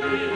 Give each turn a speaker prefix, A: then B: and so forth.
A: Hallelujah.